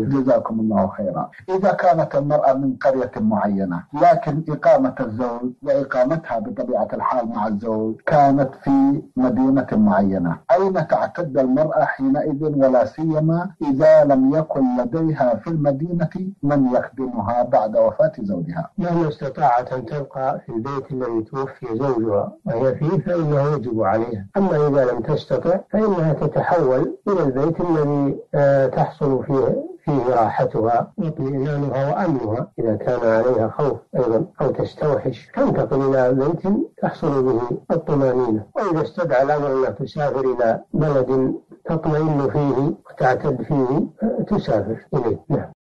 جزاكم الله خيرا. إذا كانت المرأة من قرية معينة لكن إقامة الزوج وإقامتها بطبيعة الحال مع الزوج كانت في مدينة معينة. أين تعتد المرأة حينئذ ولا سيما إذا لم يكن لديها في المدينة من يخدمها بعد وفاة زوجها؟ مهما استطاعت أن تبقى في البيت الذي توفي زوجها وهي فيه فإنه يجب عليها. أما إذا لم تستطع فإنها تتحول إلى البيت الذي آه، تحصل فيه فيه راحتها واطمئنانها وأمنها. إذا كان عليها خوف أيضا أو تستوحش تنتقل إلى بيت تحصل به الطمأنينة. وإذا استدعى الأمر أنها تسافر إلى بلد تطمئن فيه وتعتد فيه تسافر إليه. نعم.